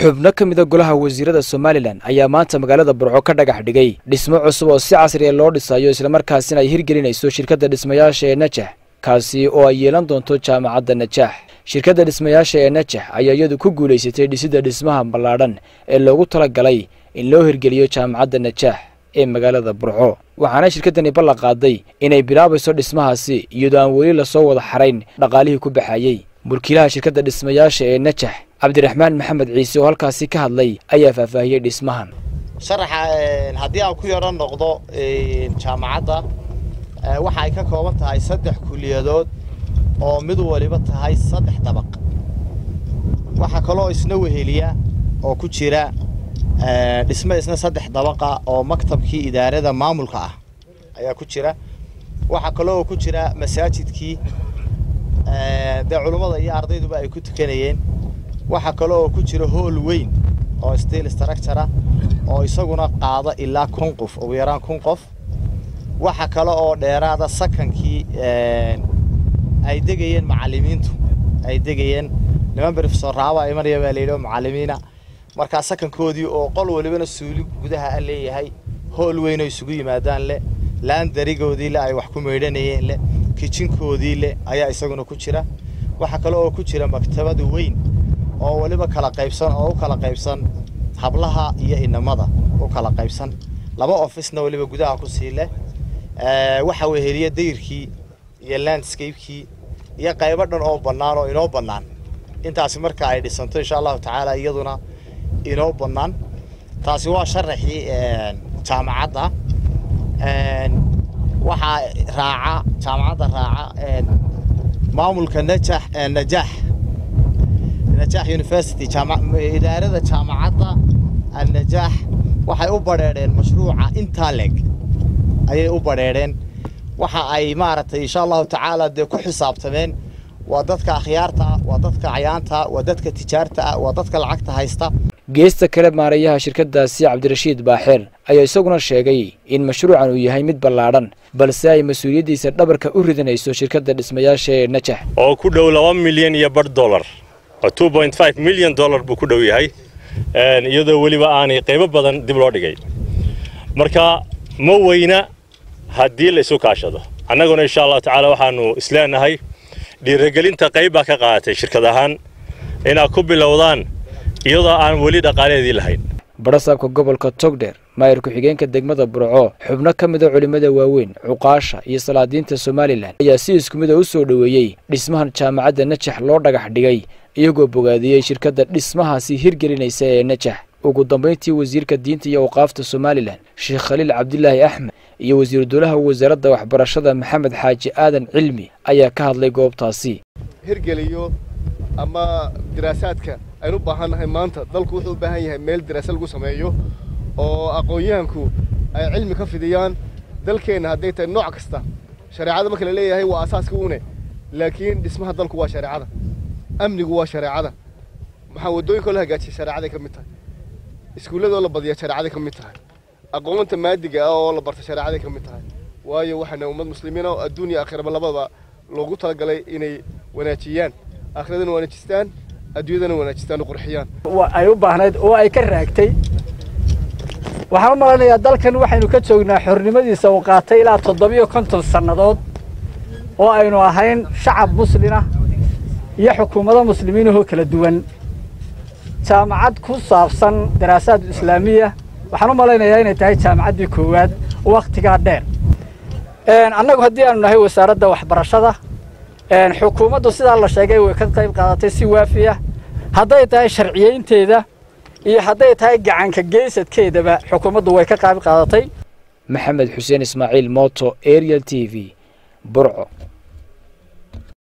xubno ka mida golaha wasiirada somalilan ayaa maanta magaalada burco ka dhagax dhigay. Dhismo cusub oo si casriya loo dhisayo islamarkaasina ay hirgelinayso shirkadda dhismayaasha ee najax kaasi oo ay yeelan doonto jaamacadda najaax shirkadda dhismayaasha ee najax ayaa iyadu ku guulaysatay dhisidda dhismaha ballaadhan ee loogu talagalay in loo hirgeliyo jaamacadda najaax ee magaalada burco. Waxaana shirkaddani ballan qaaday inay bilaabayso dhismahaasi iyadoo aan weli la soo wada xarayn dhaqaalihii ku baxayey mulkiilaha shirkadda dhismayaasha ee najax cabdiraxmaan maxamed ciise oo halkaasi ka hadlay ayaa faahfaahiyey dhismahan. Sharaxa haddii aan ku yaro noqdo jaamacadda waxa ay ka kooban tahay saddex kuliyadood oo mid waliba tahay saddex dabaq. Waxaa kaloo isna weheliya oo ku jira dhisme isna saddex dabaqa oo maktabkii idaarada maamulka ah ayaa ku jira. Waxaa kaloo ku jira masaajidkii dee culummada iyo ardayduba ay ku tukanayeen waxaa kale oo ku jira hool weyn oo steel structure oo isaguna qaada ilaa kun qof ugu yaraan kun qof. Waxa kale oo dheeraada sakankii ay degayeen macallimiintu. Ay degayeen. Niman brofesor raaba imanaya baa layidhi oo macallimiina. Markaa sakankoodii oo qol walibana suuli gudaha a leeyahay hool weyn oo isugu yimaadaan leh laandarigoodii le ay wax ku meydhanayeen leh kijinkoodii leh ayaa isaguna ku jira. Waxaa kale oo ku jira maktabada weyn oo weliba kala qaybsan oo u kala qaybsan hablaha iyo inamada u kala qaybsan. Laba officena weliba gudaha ku sii leh. Waxa weheliya dayrkii iyo landscapekii iyo qaybo dhan oo bannaan oo inoo bannaan. Intaasi marka ay dhisanto insha allahu tacaala iyaduna inoo bannaan. Taasi waa sharaxii jaamacadda. Waxaa raaca jaamacadda raaca maamulka najax najaax najaax university idaarada jaamacadda annajaax waxay u badheedheen mashruuca intaa leg ayay u badheedheen waxa ay maaragtay insha allahu tacaala dee ku xisaabtameen. Waa dadka akhyaarta waa dadka cayaanta waa dadka tijaarta ah waa dadka lacagta haysta. Geesta kale maarayaha shirkaddaasi cabdirashiid baaxeer ayaa isaguna sheegay in mashruucan uu yahay mid ballaadhan balse ay mas'uuliyaddiisa dhabarka u ridanayso shirkadda dhismayaasha ee najax oo ku dhow laba milyan iyo bar dollar oo dollar buu ku dhow yahay. Iyadoo weliba aanay qaybo badan dib loo dhigay. Marka ma weyna haddii la isu kaashado. Annaguna insha allahu tacaala waxaanu isleenahay dhiiragelinta qayb baa ka qaadatay shirkad ahaan inaad ku bilowdaan iyadoo aan weli dhaqaaleedii lahayn. Barasaabka gobolka togdheer maayir ku-xigeenka degmada burco xubno ka mida culimmada waaweyn cuqaasha iyo salaadiinta somalilan ayaa si isku mida u soo dhoweeyey dhismahan jaamacadda najax loo dhagax dhigay iyagoo bogaadiyey shirkadda dhismahaasi hirgelinaysa ee najax ugu dambayntii wasiirka diinta iyo awqaafta somalilan sheekh khaliil cabdilaahi axmed iyo wasiiru dowlaha wasaaradda waxbarashada maxamed xaaji aadan cilmi ayaa ka hadlay goobtaasi. Hirgeliyo ama diraasaadka aynu u baahannahay maanta. Dalku wuxuu u baahan yahay meel diraasa lagu sameeyo oo aqoon-yahanku ay cilmi ka fidiyaan. Dalkeenna hadday tahay nooc kasta shareecada marka la leeyahay waa asaaska une laakiin dhismaha dalku waa shareecada amnigu waa shareecada. Maxaa waddooyinka loo hagaajiya shareecaday ka mid tahay? Iskuulladoo la badiya shareecaday ka mid tahay. Aqoonta maadiga ah oo la barta shareecaday ka mid tahay. Waayo waxaana ummad muslimiina oo adduun iyo aakhiraba labadaba loogu talagalay inay wanaajiyaan. Aakhiradana wanaajistaan adduunyadana wanaajistaan oo qurxiyaan. Ay u baahnayd oo ay ka raagtay. Waxaan u malanayaa dalkan waxaynu ka joognaa xornimadiisa uu qaatay ilaa toddobiyo konton sannadood oo aynu ahayn shacab muslina iyo xukuumado muslimiinahoo kala duwan. Jaamacad ku saabsan daraasaad islaamiya. Waxaan u malaynayaa inay tahay jaamacaddii koowaad wakhtigaa dheer. Annagu haddii aanu nahay wasaaradda waxbarashada xukuumaddu sidaa la sheegay way ka qayb qaadatay si waafiya. Hadday tahay sharciyeynteeda iyo hadday tahay gacanka geysadkeedaba xukuumaddu way ka qayb qaadatay. Maxamed xuseen ismaaciil mooto ariel t v burco